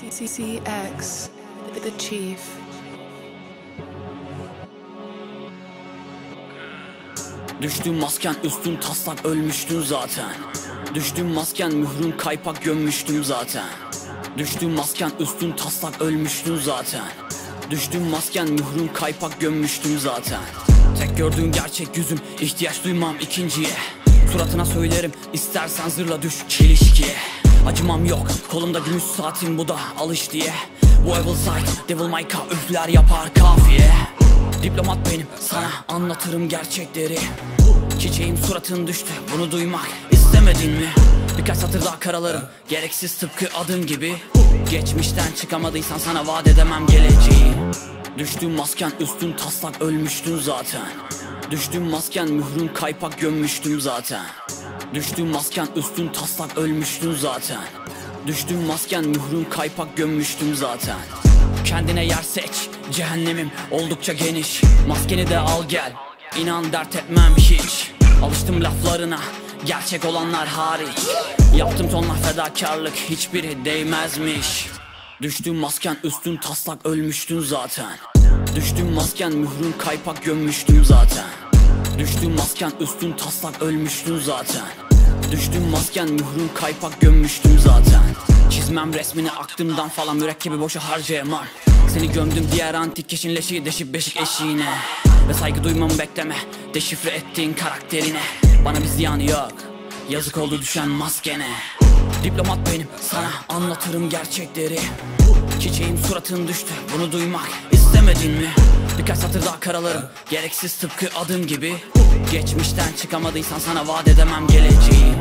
CCX, the chief. Düştüm masken üstün taslak ölmüştün zaten. Düştüm masken mührün kaypak gömmüştüm zaten. Düştüm masken üstün taslak ölmüştün zaten. Düştüm masken mührün kaypak gömmüştüm zaten. Tek gördüğün gerçek yüzüm ihtiyaç duymam ikinciye. Suratına söylerim istersen zırla düş çelişkiye Acımam yok kolumda gümüş saatim bu da alış diye. Bu evil sight devil my ka üfler yapar kafiye. Diplomat benim sana anlatırım gerçekleri. Çiçeğim suratın düştü bunu duymak istemedin mi? Birkaç satır daha karalarım gereksiz tıpkı adım gibi. Geçmişten çıkamadıysan sana vaat edemem geleceği. Düştüm masken üstün taslak ölmüştün zaten. Düştüm masken mührün kaypak gömmüştüm zaten Düştüm masken üstün taslak ölmüştün zaten. Düştüm masken mührün kaypak gömmüştüm zaten. Kendine yer seç Cehennemim oldukça geniş. Maskeni de al gel İnan dert etmem hiç. Alıştım laflarına Gerçek olanlar hariç. Yaptım tonla fedakarlık Hiçbiri değmezmiş. Düştüm masken üstün taslak ölmüştün zaten. Düştüm masken mührün kaypak gömmüştüm zaten Düştüm masken üstün taslak ölmüştün zaten. Düştüm masken mührün kaypak gömmüştüm zaten. Çizmem resmini aklımdan falan mürekkebi boşa harcayamam. Seni gömdüm diğer antik keşinleşi deşip beşik eşiğine. Ve saygı duymamı bekleme deşifre ettiğin karakterine. Bana bir ziyanı yok yazık oldu düşen maskene. Diplomat benim sana anlatırım gerçekleri. Çiçeğim suratın düştü bunu duymak istemedin mi? Birkaç satır daha karalarım gereksiz tıpkı adım gibi. Geçmişten çıkamadıysan sana vaat edemem geleceği